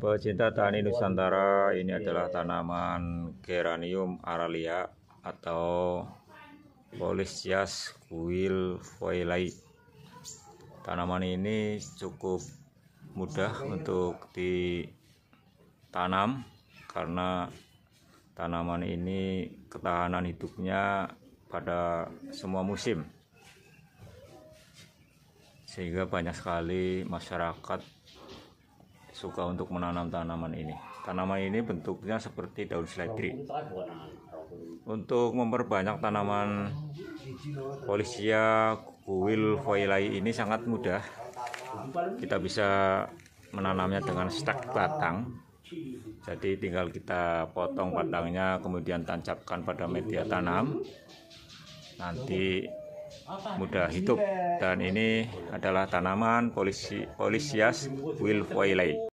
Pecinta tani Nusantara, ini adalah tanaman Geranium aralia atau Polisias Guil Voilai. Tanaman ini cukup mudah untuk ditanam karena tanaman ini ketahanan hidupnya pada semua musim sehingga banyak sekali masyarakat suka untuk menanam tanaman ini. Tanaman ini bentuknya seperti daun seledri. Untuk memperbanyak tanaman Polisia kuil voilai ini sangat mudah. Kita bisa menanamnya dengan stek batang. Jadi tinggal kita potong batangnya kemudian tancapkan pada media tanam. Nanti mudah hidup. Dan ini adalah tanaman polisi polisias wilfoilei